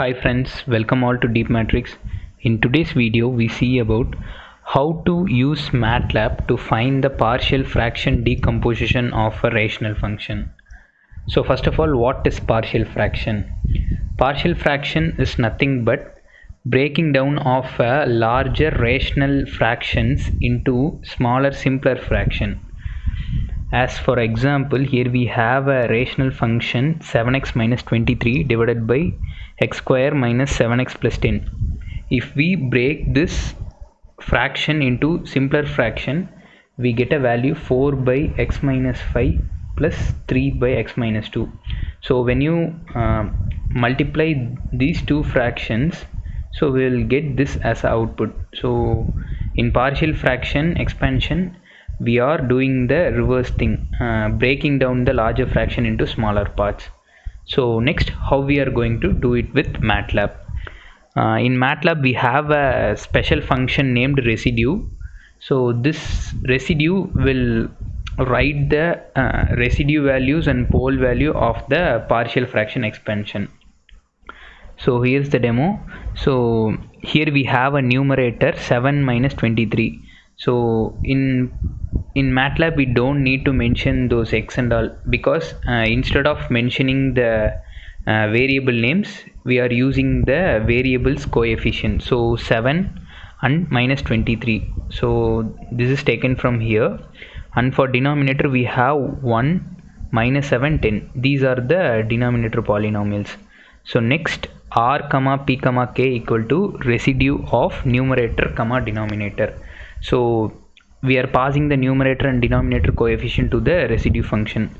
Hi friends, welcome all to Deep Matrix. In today's video, we see about how to use MATLAB to find the partial fraction decomposition of a rational function. So first of all, what is partial fraction? Partial fraction is nothing but breaking down of a larger rational fractions into smaller simpler fraction as for example here we have a rational function 7x minus 23 divided by x square minus 7x plus 10 if we break this fraction into simpler fraction we get a value 4 by x minus 5 plus 3 by x minus 2 so when you uh, multiply these two fractions so we will get this as output. So in partial fraction expansion we are doing the reverse thing uh, breaking down the larger fraction into smaller parts. So next how we are going to do it with MATLAB. Uh, in MATLAB we have a special function named residue. So this residue will write the uh, residue values and pole value of the partial fraction expansion. So here's the demo. So here we have a numerator 7 minus 23 so in in MATLAB we don't need to mention those x and all because uh, instead of mentioning the uh, variable names we are using the variables coefficient. So 7 and minus 23 so this is taken from here. And for denominator we have 1 minus 7 10 these are the denominator polynomials. So next r comma p comma k equal to residue of numerator comma denominator. So we are passing the numerator and denominator coefficient to the residue function.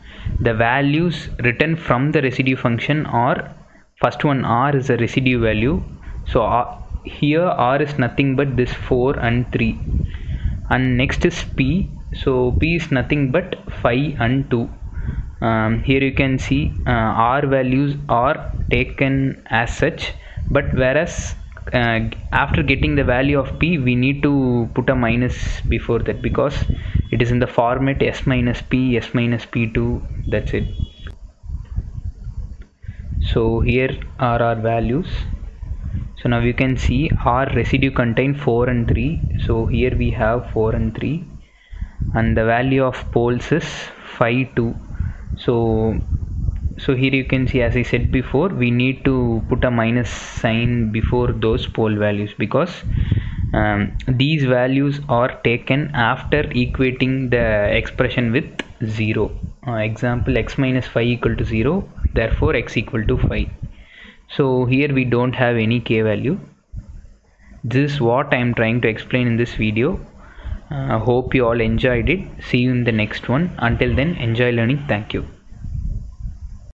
The values written from the residue function are first one r is a residue value. So uh, here r is nothing but this 4 and 3 and next is p. So p is nothing but 5 and 2 um, here you can see uh, r values are taken as such but whereas uh, after getting the value of p we need to put a minus before that because it is in the format s minus p s minus p2 that's it. So here are our values. So now you can see our residue contain 4 and 3 so here we have 4 and 3 and the value of poles is 5 2 so so here you can see as I said before we need to put a minus sign before those pole values because um, these values are taken after equating the expression with 0 uh, example x minus 5 equal to 0 therefore x equal to 5 so here we don't have any k value. This is what I am trying to explain in this video. Uh, hope you all enjoyed it. See you in the next one. Until then enjoy learning. Thank you